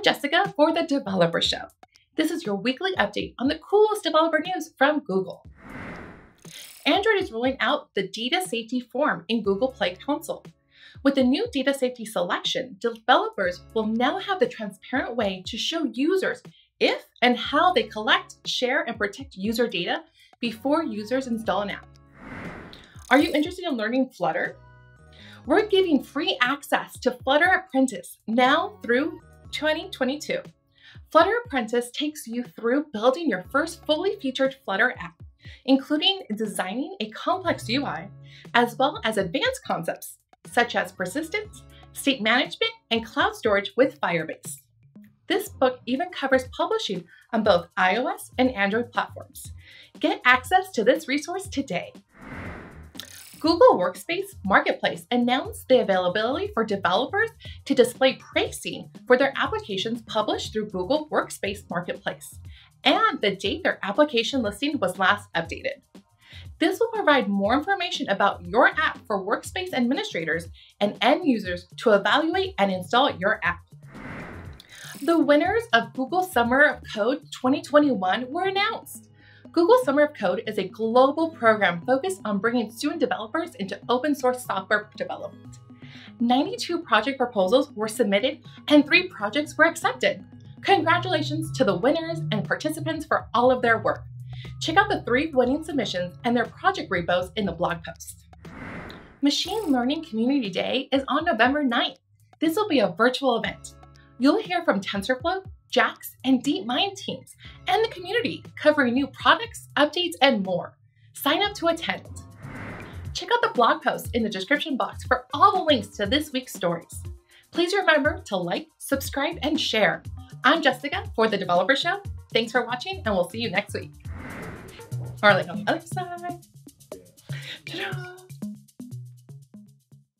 I'm Jessica for the Developer Show. This is your weekly update on the coolest developer news from Google. Android is rolling out the Data Safety Form in Google Play Console. With the new data safety selection, developers will now have the transparent way to show users if and how they collect, share, and protect user data before users install an app. Are you interested in learning Flutter? We're giving free access to Flutter Apprentice now through 2022. Flutter Apprentice takes you through building your first fully featured Flutter app, including designing a complex UI, as well as advanced concepts such as persistence, state management, and cloud storage with Firebase. This book even covers publishing on both iOS and Android platforms. Get access to this resource today. Google Workspace Marketplace announced the availability for developers to display pricing for their applications published through Google Workspace Marketplace and the date their application listing was last updated. This will provide more information about your app for workspace administrators and end users to evaluate and install your app. The winners of Google Summer of Code 2021 were announced. Google Summer of Code is a global program focused on bringing student developers into open source software development. 92 project proposals were submitted and three projects were accepted. Congratulations to the winners and participants for all of their work. Check out the three winning submissions and their project repos in the blog post. Machine Learning Community Day is on November 9th. This will be a virtual event. You'll hear from TensorFlow, JAX, and DeepMind teams, and the community covering new products, updates, and more. Sign up to attend. Check out the blog post in the description box for all the links to this week's stories. Please remember to like, subscribe, and share. I'm Jessica for The Developer Show. Thanks for watching, and we'll see you next week. Or like on the other side. Ta-da!